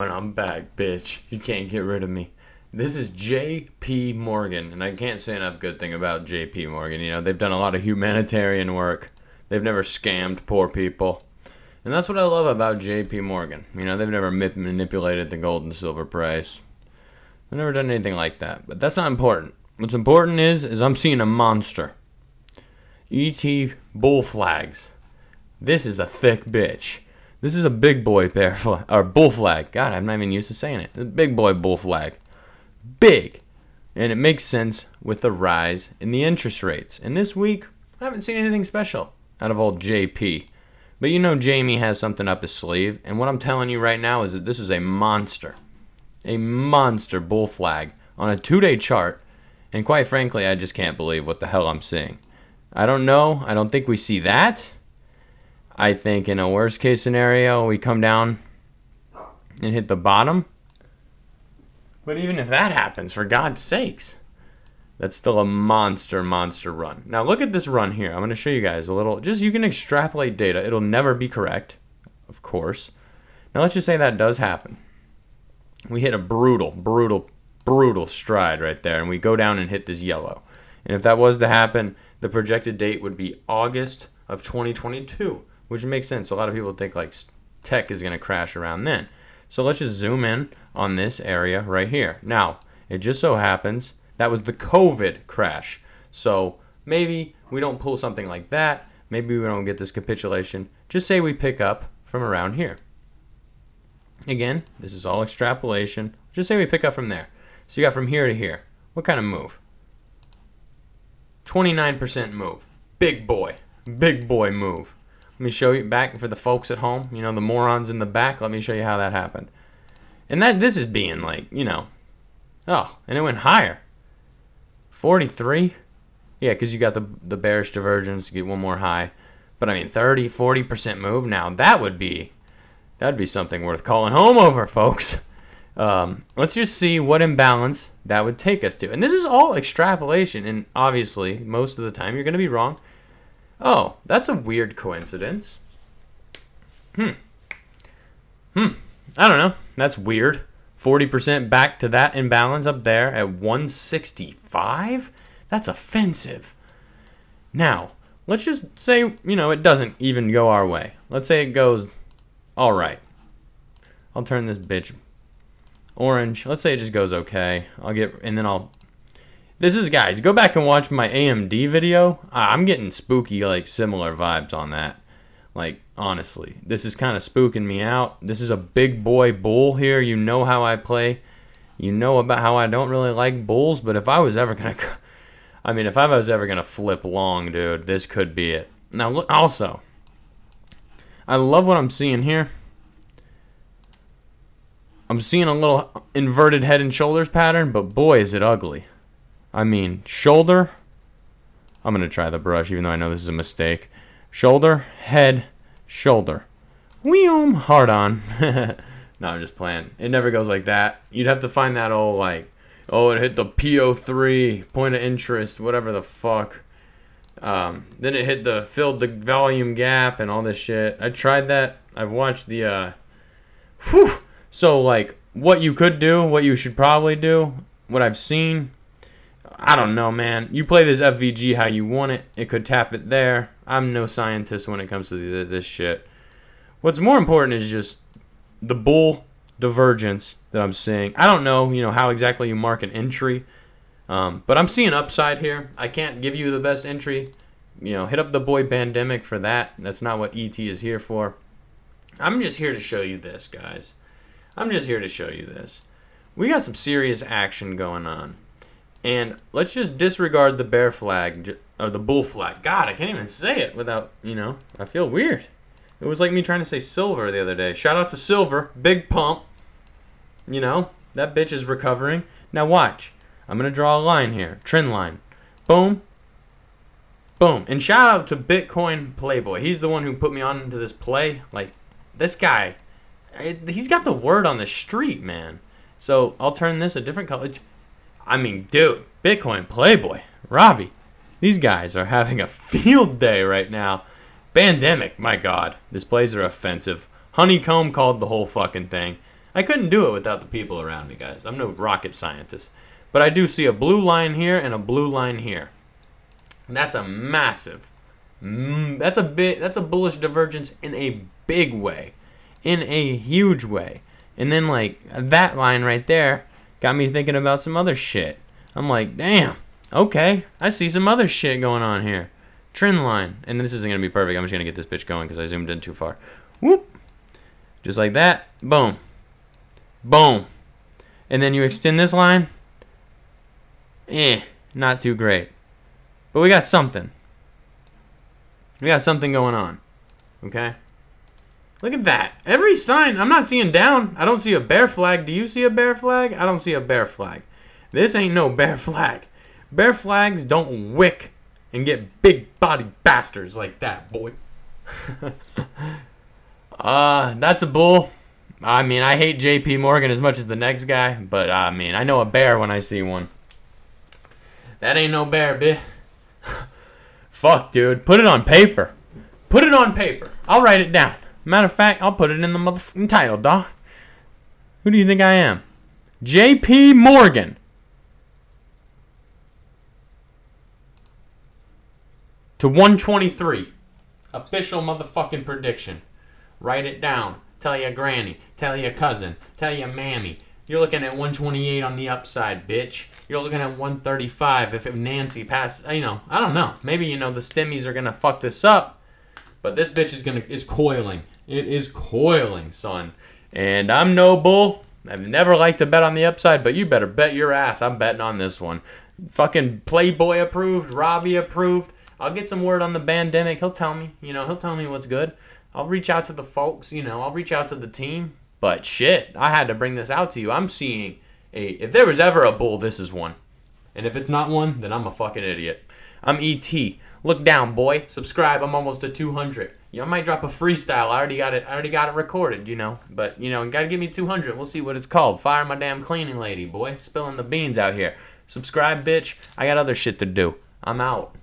And I'm back, bitch. You can't get rid of me. This is J.P. Morgan, and I can't say enough good thing about J.P. Morgan. You know, they've done a lot of humanitarian work. They've never scammed poor people. And that's what I love about J.P. Morgan. You know, they've never manipulated the gold and silver price. They've never done anything like that. But that's not important. What's important is, is I'm seeing a monster. E.T. Bull Flags. This is a thick bitch. This is a big boy bear flag, or bull flag. God, I'm not even used to saying it. a big boy bull flag. Big. And it makes sense with the rise in the interest rates. And this week, I haven't seen anything special out of old JP. But you know Jamie has something up his sleeve. And what I'm telling you right now is that this is a monster. A monster bull flag on a two-day chart. And quite frankly, I just can't believe what the hell I'm seeing. I don't know. I don't think we see that. I think in a worst case scenario, we come down and hit the bottom. But even if that happens, for God's sakes, that's still a monster, monster run. Now look at this run here. I'm going to show you guys a little, just you can extrapolate data. It'll never be correct, of course. Now let's just say that does happen. We hit a brutal, brutal, brutal stride right there, and we go down and hit this yellow. And if that was to happen, the projected date would be August of 2022 which makes sense. A lot of people think like tech is going to crash around then. So let's just zoom in on this area right here. Now, it just so happens that was the COVID crash. So maybe we don't pull something like that. Maybe we don't get this capitulation. Just say we pick up from around here. Again, this is all extrapolation. Just say we pick up from there. So you got from here to here. What kind of move? 29% move. Big boy. Big boy move. Let me show you back for the folks at home, you know, the morons in the back. Let me show you how that happened. And that this is being like, you know, oh, and it went higher. 43? Yeah, because you got the, the bearish divergence, get one more high. But I mean, 30, 40% move now, that would be, that'd be something worth calling home over, folks. Um, let's just see what imbalance that would take us to. And this is all extrapolation, and obviously, most of the time, you're going to be wrong. Oh, that's a weird coincidence. Hmm. Hmm. I don't know. That's weird. 40% back to that imbalance up there at 165? That's offensive. Now, let's just say, you know, it doesn't even go our way. Let's say it goes all right. I'll turn this bitch orange. Let's say it just goes okay. I'll get, and then I'll this is, guys, go back and watch my AMD video. I'm getting spooky, like, similar vibes on that. Like, honestly, this is kind of spooking me out. This is a big boy bull here. You know how I play. You know about how I don't really like bulls, but if I was ever going to... I mean, if I was ever going to flip long, dude, this could be it. Now, look, also, I love what I'm seeing here. I'm seeing a little inverted head and shoulders pattern, but boy, is it ugly. I mean, shoulder. I'm going to try the brush, even though I know this is a mistake. Shoulder, head, shoulder. Weom, hard on. no, I'm just playing. It never goes like that. You'd have to find that old, like, oh, it hit the PO3, point of interest, whatever the fuck. Um, then it hit the, filled the volume gap and all this shit. I tried that. I've watched the, uh, whew. So, like, what you could do, what you should probably do, what I've seen, I don't know, man. You play this FVG how you want it. It could tap it there. I'm no scientist when it comes to this shit. What's more important is just the bull divergence that I'm seeing. I don't know, you know, how exactly you mark an entry, um, but I'm seeing upside here. I can't give you the best entry. You know, hit up the boy pandemic for that. That's not what ET is here for. I'm just here to show you this, guys. I'm just here to show you this. We got some serious action going on. And let's just disregard the bear flag or the bull flag. God, I can't even say it without, you know, I feel weird. It was like me trying to say silver the other day. Shout out to Silver, big pump. You know, that bitch is recovering. Now watch. I'm going to draw a line here. Trend line. Boom. Boom. And shout out to Bitcoin Playboy. He's the one who put me on into this play. Like, this guy, he's got the word on the street, man. So I'll turn this a different color. I mean, dude, Bitcoin Playboy, Robbie, these guys are having a field day right now. Pandemic, my God, these plays are offensive. Honeycomb called the whole fucking thing. I couldn't do it without the people around me, guys. I'm no rocket scientist. But I do see a blue line here and a blue line here. And that's a massive, mm, that's a bit, that's a bullish divergence in a big way, in a huge way. And then like that line right there got me thinking about some other shit. I'm like, damn, okay, I see some other shit going on here. Trend line, and this isn't gonna be perfect. I'm just gonna get this bitch going because I zoomed in too far. Whoop, just like that. Boom, boom, and then you extend this line. Eh, not too great. But we got something. We got something going on. Okay? Look at that. Every sign, I'm not seeing down. I don't see a bear flag. Do you see a bear flag? I don't see a bear flag. This ain't no bear flag. Bear flags don't wick and get big body bastards like that, boy. uh, that's a bull. I mean, I hate JP Morgan as much as the next guy, but I mean, I know a bear when I see one. That ain't no bear, bitch. Fuck, dude. Put it on paper. Put it on paper. I'll write it down. Matter of fact, I'll put it in the motherfucking title, dog. Who do you think I am? J.P. Morgan. To 123. Official motherfucking prediction. Write it down. Tell your granny. Tell your cousin. Tell your mammy. You're looking at 128 on the upside, bitch. You're looking at 135 if Nancy passes. You know, I don't know. Maybe you know the stimmies are gonna fuck this up, but this bitch is gonna is coiling. It is coiling, son. And I'm no bull. I've never liked to bet on the upside, but you better bet your ass. I'm betting on this one. Fucking Playboy approved, Robbie approved. I'll get some word on the pandemic. He'll tell me. You know, he'll tell me what's good. I'll reach out to the folks. You know, I'll reach out to the team. But shit, I had to bring this out to you. I'm seeing a. If there was ever a bull, this is one. And if it's not one, then I'm a fucking idiot. I'm ET. Look down, boy. Subscribe. I'm almost at 200. You know, I might drop a freestyle. I already got it. I already got it recorded. You know, but you know, you gotta give me 200. We'll see what it's called. Fire my damn cleaning lady, boy. Spilling the beans out here. Subscribe, bitch. I got other shit to do. I'm out.